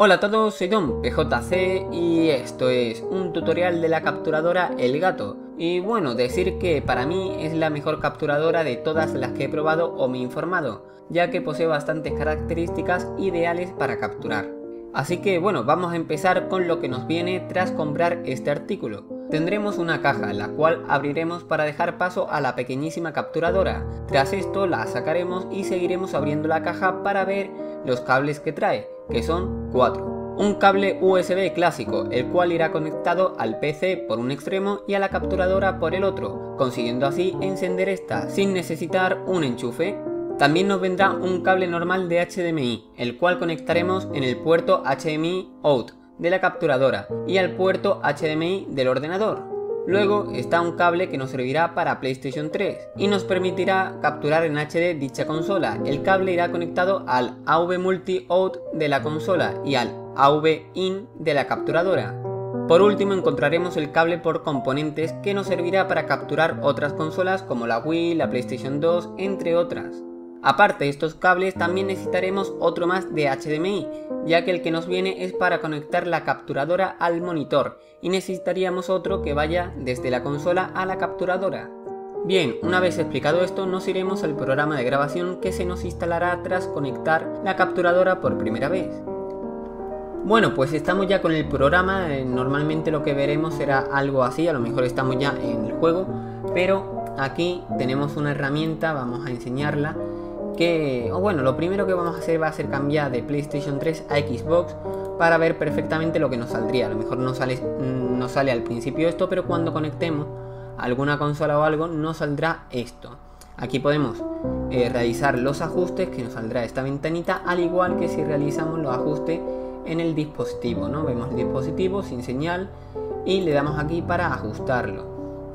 Hola a todos, soy Don PJC y esto es un tutorial de la capturadora El Gato. Y bueno, decir que para mí es la mejor capturadora de todas las que he probado o me he informado, ya que posee bastantes características ideales para capturar. Así que bueno, vamos a empezar con lo que nos viene tras comprar este artículo. Tendremos una caja, la cual abriremos para dejar paso a la pequeñísima capturadora. Tras esto la sacaremos y seguiremos abriendo la caja para ver los cables que trae que son cuatro. Un cable USB clásico, el cual irá conectado al PC por un extremo y a la capturadora por el otro, consiguiendo así encender esta sin necesitar un enchufe. También nos vendrá un cable normal de HDMI, el cual conectaremos en el puerto HDMI out de la capturadora y al puerto HDMI del ordenador. Luego está un cable que nos servirá para PlayStation 3 y nos permitirá capturar en HD dicha consola. El cable irá conectado al AV Multi Out de la consola y al AV In de la capturadora. Por último encontraremos el cable por componentes que nos servirá para capturar otras consolas como la Wii, la PlayStation 2, entre otras. Aparte de estos cables también necesitaremos otro más de HDMI, ya que el que nos viene es para conectar la capturadora al monitor y necesitaríamos otro que vaya desde la consola a la capturadora. Bien, una vez explicado esto nos iremos al programa de grabación que se nos instalará tras conectar la capturadora por primera vez. Bueno, pues estamos ya con el programa, eh, normalmente lo que veremos será algo así, a lo mejor estamos ya en el juego, pero aquí tenemos una herramienta, vamos a enseñarla, que, o bueno, lo primero que vamos a hacer va a ser cambiar de PlayStation 3 a Xbox para ver perfectamente lo que nos saldría. A lo mejor no sale, no sale al principio esto, pero cuando conectemos alguna consola o algo nos saldrá esto. Aquí podemos eh, realizar los ajustes que nos saldrá esta ventanita, al igual que si realizamos los ajustes en el dispositivo. ¿no? Vemos el dispositivo sin señal y le damos aquí para ajustarlo.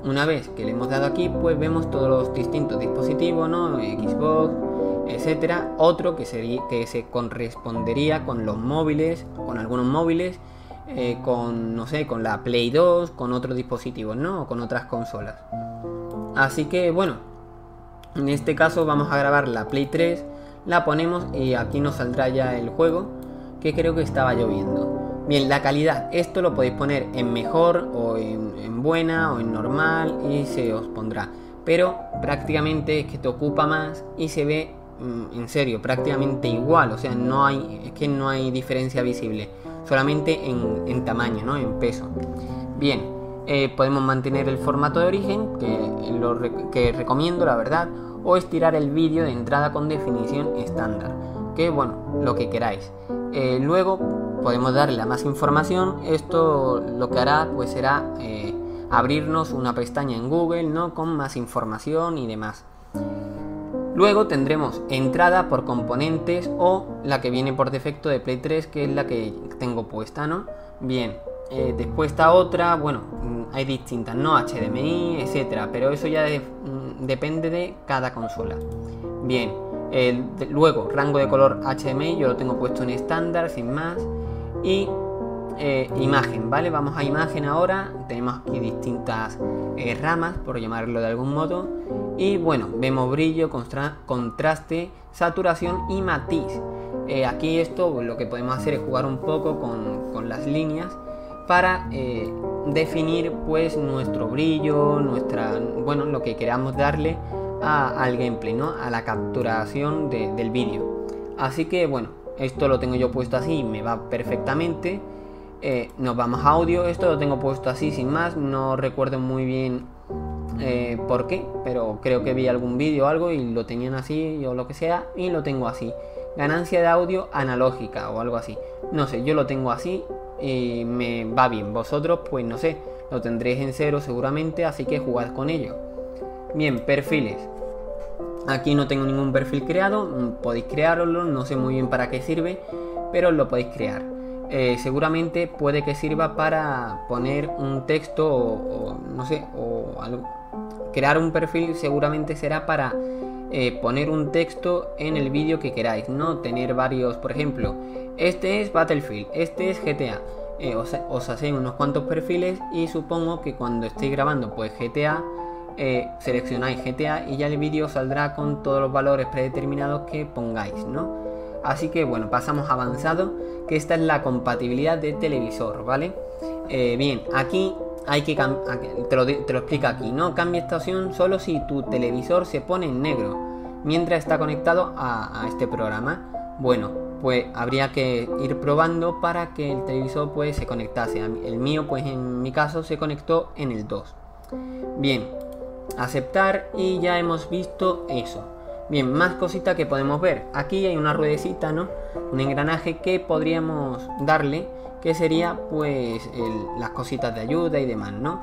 Una vez que le hemos dado aquí, pues vemos todos los distintos dispositivos, ¿no? Xbox, etcétera. Otro que, sería, que se correspondería con los móviles, con algunos móviles, eh, con, no sé, con la Play 2, con otros dispositivos, ¿no? O con otras consolas. Así que, bueno, en este caso vamos a grabar la Play 3, la ponemos y aquí nos saldrá ya el juego, que creo que estaba lloviendo. Bien, la calidad, esto lo podéis poner en mejor o en, en buena o en normal y se os pondrá. Pero prácticamente es que te ocupa más y se ve en serio, prácticamente igual, o sea, no hay, es que no hay diferencia visible, solamente en, tamaño, ¿no? En peso. Bien, eh, podemos mantener el formato de origen, que, lo que recomiendo, la verdad, o estirar el vídeo de entrada con definición estándar, que bueno, lo que queráis. Eh, luego podemos darle más información, esto lo que hará pues será eh, abrirnos una pestaña en Google, ¿no? Con más información y demás. Luego tendremos entrada por componentes o la que viene por defecto de Play 3, que es la que tengo puesta, ¿no? Bien, eh, después está otra, bueno, mm, hay distintas, ¿no? HDMI, etcétera, pero eso ya mm, depende de cada consola. Bien, luego rango de color HDMI, yo lo tengo puesto en estándar, sin más. Y eh, imagen, ¿vale? Vamos a imagen ahora, tenemos aquí distintas eh, ramas, por llamarlo de algún modo, y bueno, vemos brillo, contraste, saturación y matiz. Eh, aquí esto lo que podemos hacer es jugar un poco con, con las líneas para definir pues nuestro brillo, nuestra, bueno, lo que queramos darle al gameplay, ¿no? A la capturación del vídeo. Así que bueno, esto lo tengo yo puesto así, me va perfectamente. Eh, nos vamos a audio, esto lo tengo puesto así sin más, no recuerdo muy bien eh, por qué, pero creo que vi algún vídeo o algo y lo tenían así o lo que sea y lo tengo así. Ganancia de audio analógica o algo así. No sé, yo lo tengo así y me va bien. Vosotros pues no sé, lo tendréis en cero seguramente, así que jugad con ello. Bien, perfiles. Aquí no tengo ningún perfil creado, mm, podéis crearlo, no sé muy bien para qué sirve, pero lo podéis crear. Eh, seguramente puede que sirva para poner un texto o, no sé, o algo. Crear un perfil seguramente será para eh, poner un texto en el vídeo que queráis, ¿no? Tener varios, por ejemplo, este es Battlefield, este es GTA. Eh, os, os hacéis unos cuantos perfiles y supongo que cuando estéis grabando pues GTA, eh, seleccionáis GTA y ya el vídeo saldrá con todos los valores predeterminados que pongáis, ¿no? Así que bueno, pasamos avanzado, que esta es la compatibilidad de televisor, ¿vale? Bien, aquí hay que te lo, te lo explica aquí, ¿no? Cambia esta opción solo si tu televisor se pone en negro mientras está conectado a, este programa. Bueno, pues habría que ir probando para que el televisor pues se conectase. El mío pues en mi caso se conectó en el 2. Bien, aceptar y ya hemos visto eso. Bien, más cositas que podemos ver. Aquí hay una ruedecita, ¿no? Un engranaje que podríamos darle, que sería pues las cositas de ayuda y demás, ¿no?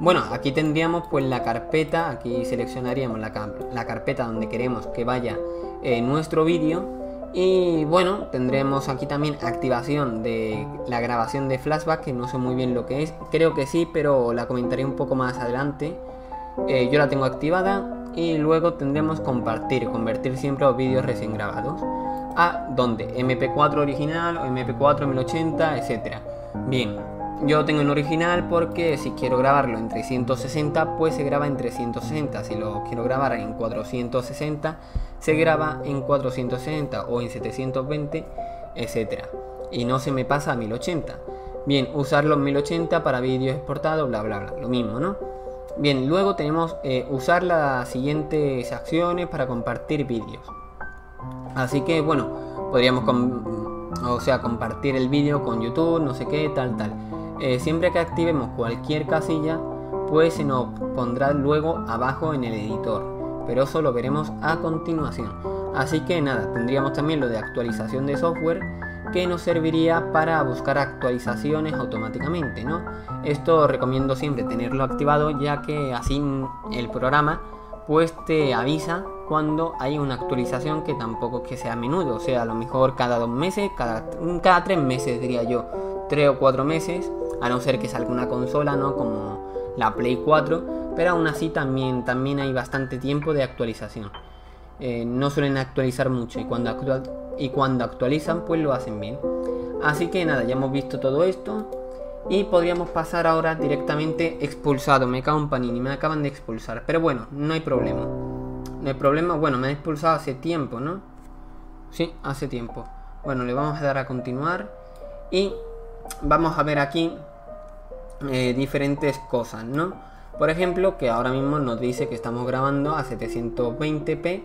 Bueno, aquí tendríamos pues la carpeta, aquí seleccionaríamos la, carpeta donde queremos que vaya eh, nuestro vídeo. Y bueno, tendremos aquí también activación de la grabación de flashback, que no sé muy bien lo que es. Creo que sí, pero la comentaré un poco más adelante. Eh, yo la tengo activada y luego tendremos compartir, convertir siempre los vídeos recién grabados a donde MP4 original o MP4 1080, etc. Bien, yo tengo en original porque si quiero grabarlo en 360 pues se graba en 360, si lo quiero grabar en 460 se graba en 460 o en 720, etc. Y no se me pasa a 1080. Bien, usar los 1080 para vídeos exportados, bla bla bla, lo mismo, ¿no? Bien, luego tenemos eh, usar las siguientes acciones para compartir vídeos. Así que bueno, podríamos o sea, compartir el vídeo con YouTube, no sé qué, tal, tal. Eh, siempre que activemos cualquier casilla, pues se nos pondrá luego abajo en el editor. Pero eso lo veremos a continuación. Así que nada, tendríamos también lo de actualización de software que nos serviría para buscar actualizaciones automáticamente, ¿no? Esto recomiendo siempre tenerlo activado ya que así el programa pues te avisa cuando hay una actualización que tampoco es que sea a menudo, o sea, a lo mejor cada dos meses, cada, cada tres meses diría yo, tres o cuatro meses, a no ser que salga una consola, ¿no? Como la Play 4, pero aún así también, también hay bastante tiempo de actualización. Eh, no suelen actualizar mucho y cuando, y cuando actualizan pues lo hacen bien. Así que nada, ya hemos visto todo esto y podríamos pasar ahora directamente expulsado. Me cago en panini, me acaban de expulsar. Pero bueno, no hay problema. No hay problema, bueno, me han expulsado hace tiempo, ¿no? Sí, hace tiempo. Bueno, le vamos a dar a continuar y vamos a ver aquí eh, diferentes cosas, ¿no? Por ejemplo, que ahora mismo nos dice que estamos grabando a 720p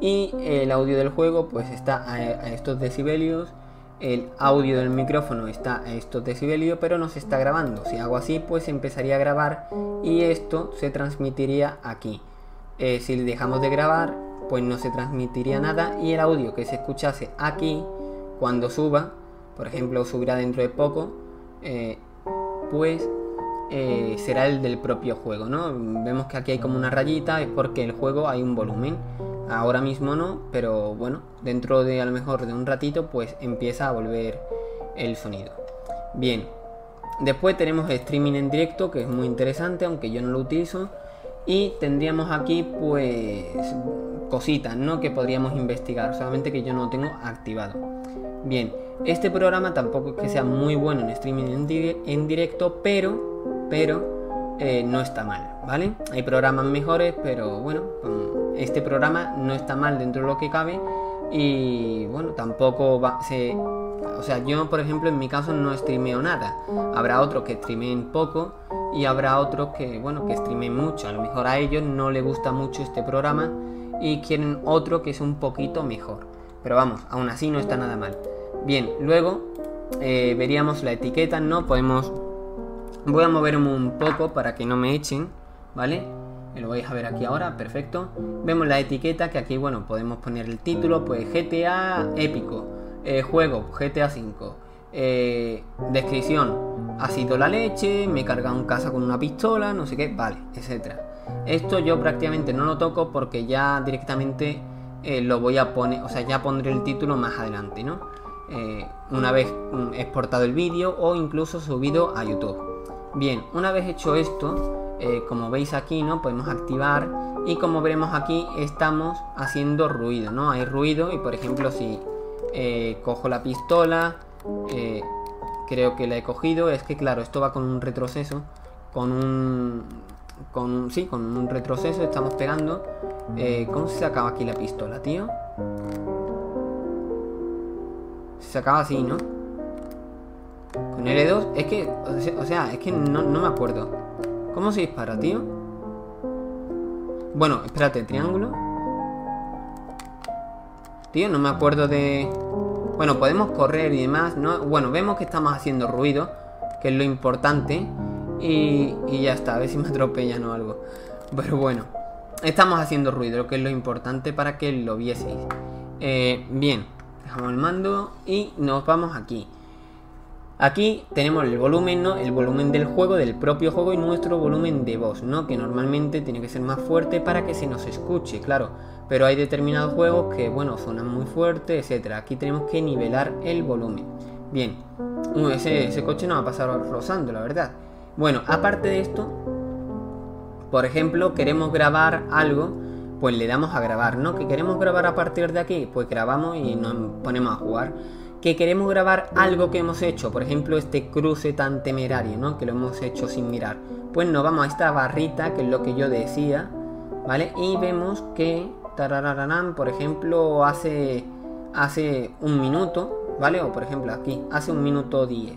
y el audio del juego pues está a, estos decibelios el audio del micrófono está a estos decibelios pero no se está grabando. Si hago así pues empezaría a grabar y esto se transmitiría aquí. Eh, si dejamos de grabar pues no se transmitiría nada y el audio que se escuchase aquí cuando suba por ejemplo subirá dentro de poco eh, pues eh, será el del propio juego no vemos que aquí hay como una rayita es porque el juego hay un volumen Ahora mismo no, pero bueno, dentro de a lo mejor de un ratito pues empieza a volver el sonido. Bien, después tenemos streaming en directo que es muy interesante aunque yo no lo utilizo. Y tendríamos aquí pues cositas, ¿no? Que podríamos investigar, solamente que yo no lo tengo activado. Bien, este programa tampoco es que sea muy bueno en streaming en, directo, pero, pero eh, no está mal, ¿vale? Hay programas mejores, pero bueno, este programa no está mal dentro de lo que cabe y bueno, tampoco va, se... O sea, yo por ejemplo en mi caso no streameo nada. Habrá otros que streameen poco y habrá otros que, bueno, que streameen mucho. A lo mejor a ellos no les gusta mucho este programa y quieren otro que es un poquito mejor. Pero vamos, aún así no está nada mal. Bien, luego eh, veríamos la etiqueta, ¿no? Podemos... Voy a moverme un poco para que no me echen, ¿vale? lo vais a ver aquí ahora, perfecto. Vemos la etiqueta que aquí, bueno, podemos poner el título, pues GTA épico, eh, juego, GTA 5. Eh, descripción, ha sido la leche, me he cargado un casa con una pistola, no sé qué, vale, etcétera. Esto yo prácticamente no lo toco porque ya directamente eh, lo voy a poner, o sea, ya pondré el título más adelante, ¿no? una vez mm, exportado el vídeo o incluso subido a YouTube. Bien, una vez hecho esto, eh, como veis aquí, ¿no? Podemos activar y como veremos aquí estamos haciendo ruido, ¿no? Hay ruido y por ejemplo si eh, cojo la pistola, eh, creo que la he cogido, es que claro, esto va con un retroceso, con un... Con, sí, con un retroceso estamos pegando. ¿Cómo se acaba aquí la pistola, tío? Se acaba así, ¿no? Con L2, es que, o sea, es que no, no me acuerdo. ¿Cómo se dispara, tío? Bueno, espérate, triángulo. Tío, no me acuerdo de... Bueno, podemos correr y demás, ¿no? Bueno, vemos que estamos haciendo ruido, que es lo importante. Y, y ya está, a ver si me atropellan o algo. Pero bueno, estamos haciendo ruido, que es lo importante para que lo vieseis. Eh, bien, dejamos el mando y nos vamos aquí. Aquí tenemos el volumen, ¿no? El volumen del juego, del propio juego y nuestro volumen de voz, ¿no? Que normalmente tiene que ser más fuerte para que se nos escuche, claro. Pero hay determinados juegos que, bueno, suenan muy fuerte, etcétera. Aquí tenemos que nivelar el volumen. Bien, ese, coche no va a pasar rozando, la verdad. Bueno, aparte de esto, por ejemplo, queremos grabar algo, pues le damos a grabar, ¿no? Que queremos grabar a partir de aquí, pues grabamos y nos ponemos a jugar que queremos grabar algo que hemos hecho, por ejemplo este cruce tan temerario, ¿no? Que lo hemos hecho sin mirar. Pues nos vamos a esta barrita, que es lo que yo decía, ¿vale? Y vemos que, tarararán, por ejemplo, hace, hace un minuto, ¿vale? O por ejemplo aquí, hace un minuto 10,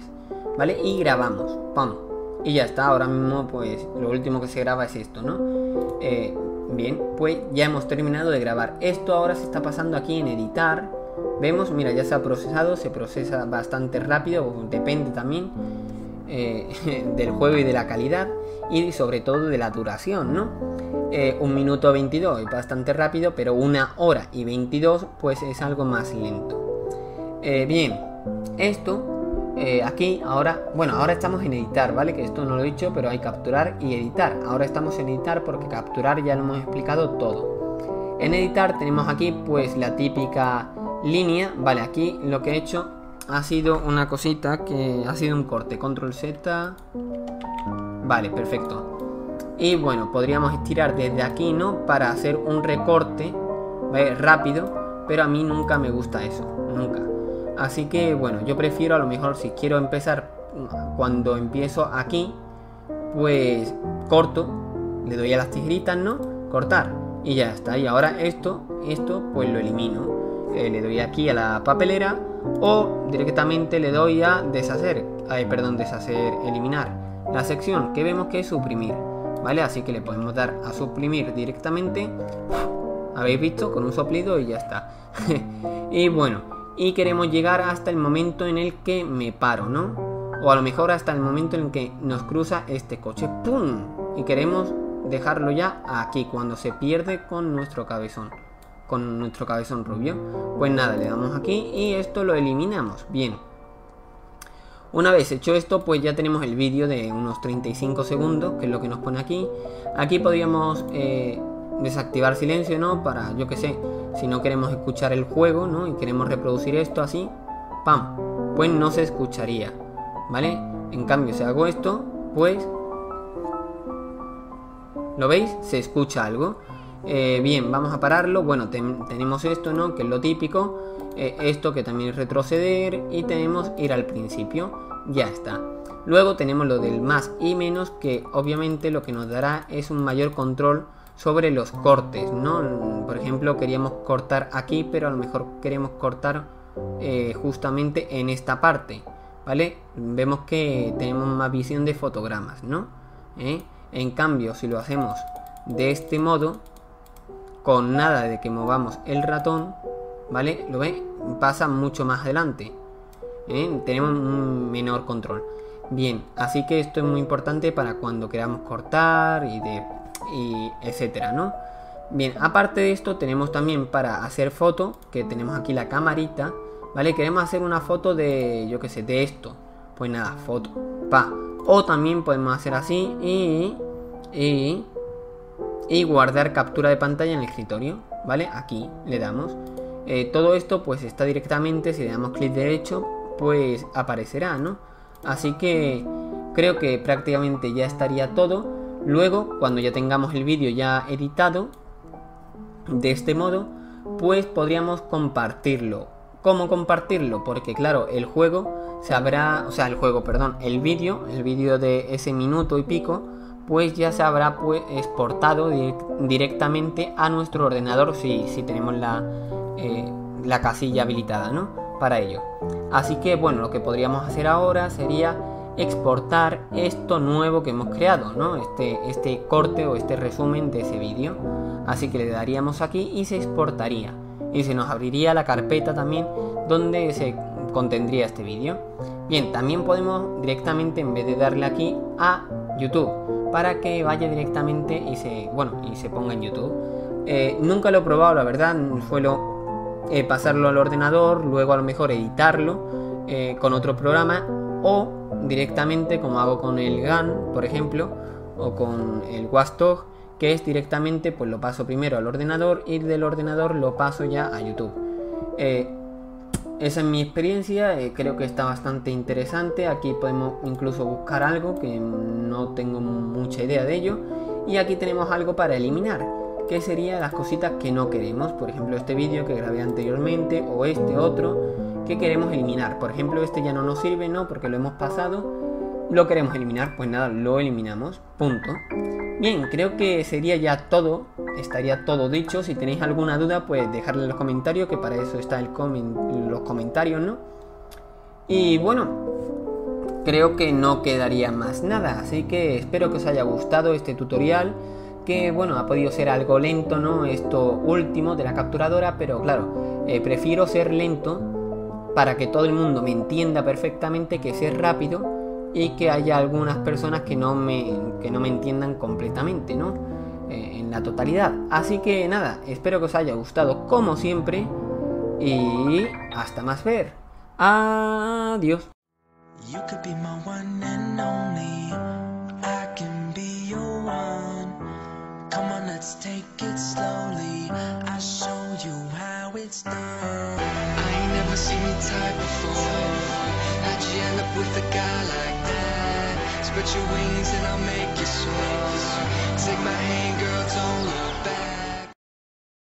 ¿vale? Y grabamos, ¡pam! Y ya está, ahora mismo pues lo último que se graba es esto, ¿no? Eh, bien, pues ya hemos terminado de grabar. Esto ahora se está pasando aquí en editar, Vemos, mira, ya se ha procesado, se procesa bastante rápido, depende también eh, del juego y de la calidad y sobre todo de la duración, ¿no? Eh, un minuto 22 es bastante rápido, pero una hora y 22 pues es algo más lento. Eh, bien, esto aquí ahora, bueno, ahora estamos en editar, ¿vale? Que esto no lo he dicho, pero hay capturar y editar. Ahora estamos en editar porque capturar ya lo hemos explicado todo. En editar tenemos aquí pues la típica línea, vale, aquí lo que he hecho ha sido una cosita que ha sido un corte, control Z, vale, perfecto. Y bueno, podríamos estirar desde aquí, ¿no? Para hacer un recorte, ¿vale? Rápido, pero a mí nunca me gusta eso, nunca. Así que bueno, yo prefiero a lo mejor si quiero empezar cuando empiezo aquí, pues corto, le doy a las tijeritas, ¿no? Cortar y ya está. Y ahora esto, esto pues lo elimino. Eh, le doy aquí a la papelera o directamente le doy a deshacer, perdón, deshacer, eliminar la sección que vemos que es suprimir, ¿vale? Así que le podemos dar a suprimir directamente, habéis visto, con un soplido y ya está. y bueno, y queremos llegar hasta el momento en el que me paro, ¿no? O a lo mejor hasta el momento en que nos cruza este coche, ¡pum! Y queremos dejarlo ya aquí, cuando se pierde con nuestro cabezón con nuestro cabezón rubio. Pues nada, le damos aquí y esto lo eliminamos. Bien. Una vez hecho esto, pues ya tenemos el vídeo de unos 35 segundos, que es lo que nos pone aquí. Aquí podríamos eh, desactivar silencio, ¿no? Para, yo que sé, si no queremos escuchar el juego, ¿no? Y queremos reproducir esto así, ¡pam! Pues no se escucharía, ¿vale? En cambio, si hago esto, pues... ¿Lo veis? Se escucha algo. Eh, bien, vamos a pararlo. Bueno, tenemos esto, ¿no? Que es lo típico. Eh, esto que también es retroceder. Y tenemos ir al principio. Ya está. Luego tenemos lo del más y menos, que obviamente lo que nos dará es un mayor control sobre los cortes, ¿no? Por ejemplo, queríamos cortar aquí, pero a lo mejor queremos cortar eh, justamente en esta parte, ¿vale? Vemos que tenemos más visión de fotogramas, ¿no? En cambio, si lo hacemos de este modo, con nada de que movamos el ratón, ¿vale? ¿Lo ve? Pasa mucho más adelante. ¿eh? Tenemos un menor control. Bien, así que esto es muy importante para cuando queramos cortar y de y etcétera, ¿no? Bien, aparte de esto tenemos también para hacer foto, que tenemos aquí la camarita, ¿vale? Queremos hacer una foto de, yo que sé, de esto. Pues nada, foto, pa. O también podemos hacer así y, y y guardar captura de pantalla en el escritorio, ¿vale? Aquí le damos. Eh, todo esto pues está directamente, si le damos clic derecho, pues aparecerá, ¿no? Así que creo que prácticamente ya estaría todo. Luego, cuando ya tengamos el vídeo ya editado, de este modo, pues podríamos compartirlo. ¿Cómo compartirlo? Porque claro, el juego se habrá, o sea, el juego, perdón, el vídeo, el vídeo de ese minuto y pico, pues ya se habrá pues, exportado directamente a nuestro ordenador si, si tenemos la, eh, la casilla habilitada, ¿no? Para ello. Así que bueno, lo que podríamos hacer ahora sería exportar esto nuevo que hemos creado, ¿no? Este, este corte o este resumen de ese vídeo. Así que le daríamos aquí y se exportaría. Y se nos abriría la carpeta también donde se contendría este vídeo. Bien, también podemos directamente en vez de darle aquí a YouTube para que vaya directamente y se, bueno, y se ponga en YouTube. Eh, nunca lo he probado, la verdad, fue lo, eh, pasarlo al ordenador, luego a lo mejor editarlo eh, con otro programa o directamente como hago con el GAN, por ejemplo, o con el Watchdog, que es directamente, pues lo paso primero al ordenador y del ordenador lo paso ya a YouTube. Esa es mi experiencia, creo que está bastante interesante. Aquí podemos incluso buscar algo que no tengo mucha idea de ello. Y aquí tenemos algo para eliminar que serían las cositas que no queremos. Por ejemplo, este vídeo que grabé anteriormente o este otro que queremos eliminar. Por ejemplo, este ya no nos sirve, ¿no? Porque lo hemos pasado. Lo queremos eliminar, pues nada, lo eliminamos. Punto. Bien, creo que sería ya todo. Estaría todo dicho. Si tenéis alguna duda, pues dejadle en los comentarios, que para eso está el los comentarios, ¿no? Y bueno, creo que no quedaría más nada. Así que espero que os haya gustado este tutorial que bueno, ha podido ser algo lento, ¿no? Esto último de la capturadora, pero claro, eh, prefiero ser lento para que todo el mundo me entienda perfectamente que ser rápido y que haya algunas personas que no me, que no me entiendan completamente, ¿no? Eh, en la totalidad. Así que nada, espero que os haya gustado como siempre y hasta más ver. Adiós. I. How'd you end up with a guy like that? Spread your wings and I'll make you soar. Take my hand, girl, don't look back.